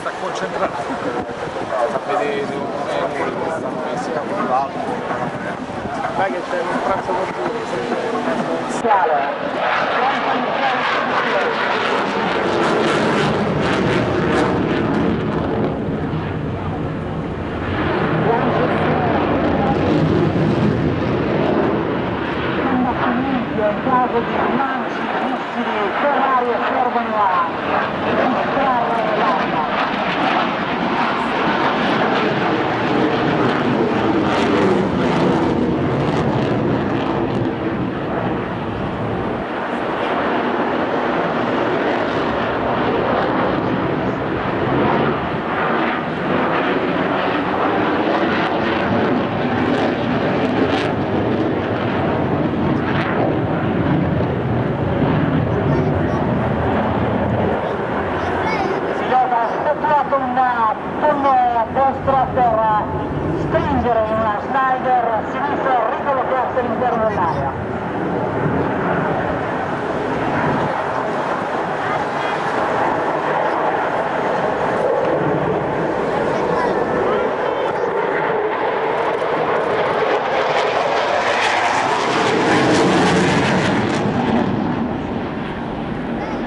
sta concentrato a vedere un euro dove stanno messi capo di vallo dai che c'è un pranzo in all'interno dell'area.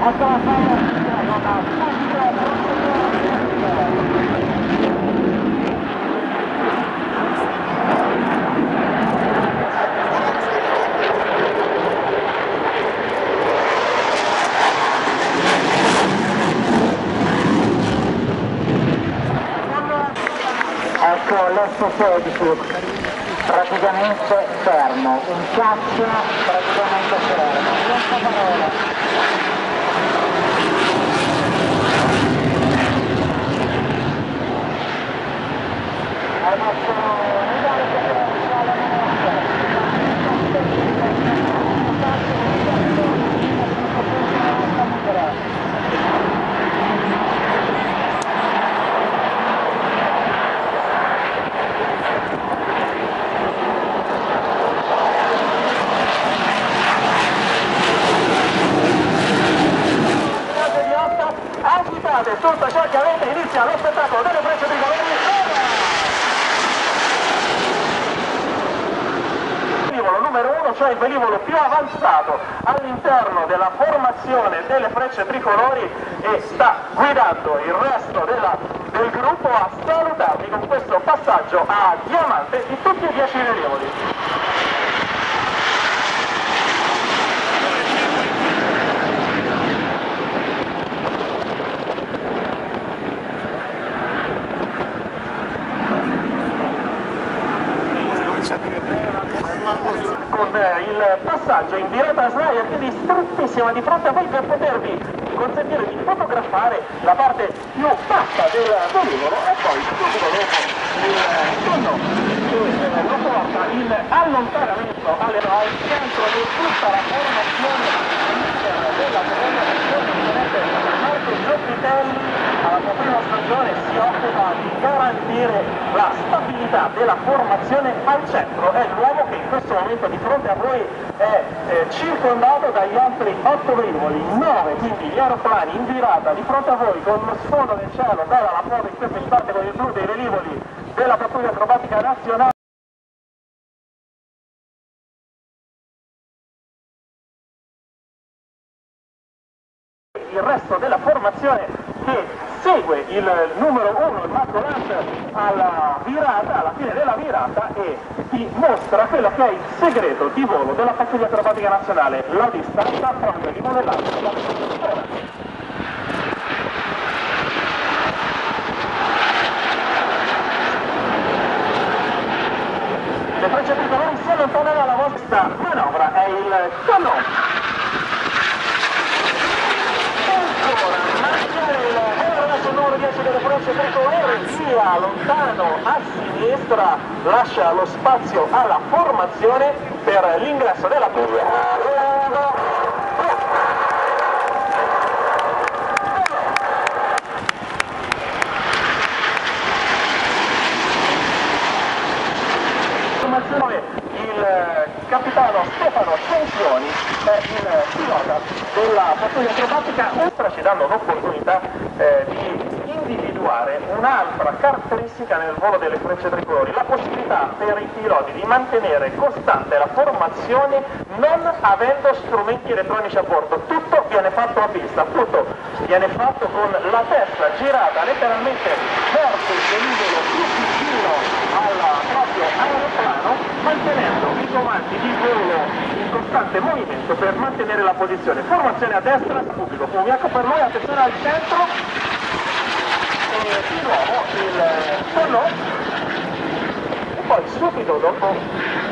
Ecco la Ecco l'F-16 praticamente fermo, un caccia praticamente fermo, senza parole. Adesso guardate che c'è di 8, agitate tutto ciò che avete, inizia lo spettacolo delle frecce tricolori. velivolo numero 1, cioè il velivolo più avanzato all'interno della formazione delle frecce tricolori e sta guidando il resto della- del gruppo a salutarvi con questo passaggio a diamante di tutti e 10 velivoli. Con eh, il passaggio in diretta Snyder quindi strettissima di fronte a voi per potervi consentire di fotografare la parte più bassa del velivolo e poi subito dopo il tonno che eh, lo porta in allontanamento alle al centro di tutta la formazione all'interno della formazione vedete Marco Gioppitelli alla sua stagione si occupa di garantire la stabilità della formazione al centro, è l'uomo che in questo momento di fronte a voi è eh, circondato dagli altri otto velivoli, nove quindi gli aeroplani in virata di fronte a voi con lo sfondo del cielo, bella la foto in questo istante con il blu dei velivoli della pattuglia acrobatica nazionale. il resto della formazione segue il numero 1, il Marco Lant, alla virata, alla fine della virata e ti mostra quello che è il segreto di volo della pattuglia acrobatica nazionale, la distanza fra un velivolo e. Le frecce tricolori si allontanano alla vostra manovra, è il cannone. ancora mangiare 10 delle frecce tricolore gira lontano a sinistra lascia lo spazio alla formazione per l'ingresso della puglia Formazione il capitano Stefano Censioni è il pilota della pattuglia acrobatica, oltre ci danno l'opportunità eh, di individuare un'altra caratteristica nel volo delle frecce tricolori, la possibilità per i piloti di mantenere costante la formazione non avendo strumenti elettronici a bordo. Tutto viene fatto a vista, tutto viene fatto con la testa girata letteralmente verso il velivolo più vicino al proprio aeroplano, mantenendo i comandi di volo costante movimento per mantenere la posizione. Formazione a destra, pubblico, fumi, ecco per lui, attenzione al centro, e di nuovo il tonno e poi subito dopo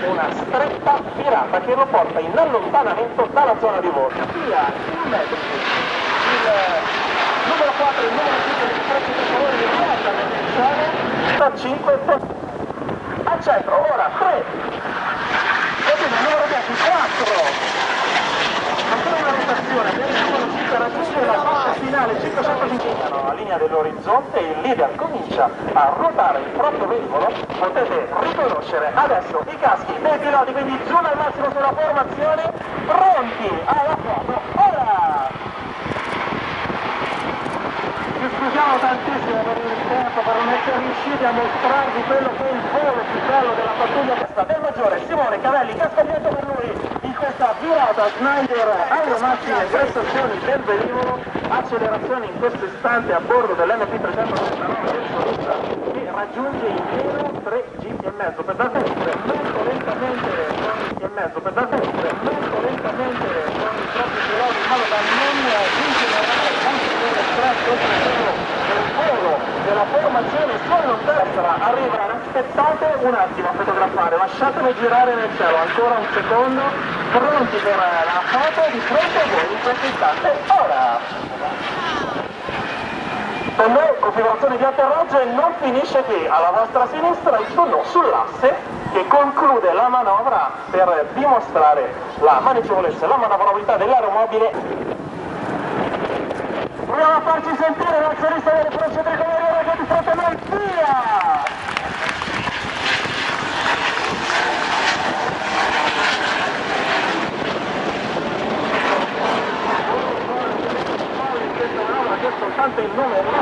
una stretta virata che lo porta in allontanamento dalla zona di volo. Via in mezzo il numero 4 e il numero 5 di prezzi tricolori di ruota nel 5 al centro, ora 3 continua il numero 10, 4 ancora una rotazione per il numero 5 raggiunge la fascia finale 550 la linea dell'orizzonte il leader comincia a ruotare il proprio velivolo potete riconoscere adesso i caschi dei piloti quindi zoom al massimo sulla formazione. Pronti alla foto. Ora! Ci scusiamo tantissimo per il tempo, per non essere riusciti a mostrarvi quello che è il volo più bello della pattuglia questa del maggiore Simone Cavelli, casco dietro per lui questa virata Snyder alle massime prestazioni del velivolo, accelerazione in questo istante a bordo dell'MP339 del solista che raggiunge in meno 3 G e mezzo, per date molto lentamente con e mezzo, per date molto lentamente con i propri piloti in modo da non ingenerare ulteriore stress del volo della formazione solo destra arriva aspettate un attimo a fotografare. Lasciatemi girare nel cielo ancora un secondo. Pronti per la foto di fronte a voi in questo istante. Ora! Con noi configurazione di atterraggio e non finisce qui. Alla vostra sinistra il tonneau sull'asse che conclude la manovra per dimostrare la maneggevolezza e la manovrabilità dell'aeromobile. Proviamo a farci sentire l'azionista delle frecce tricolori ora che di fronte a via che è soltanto il nome, una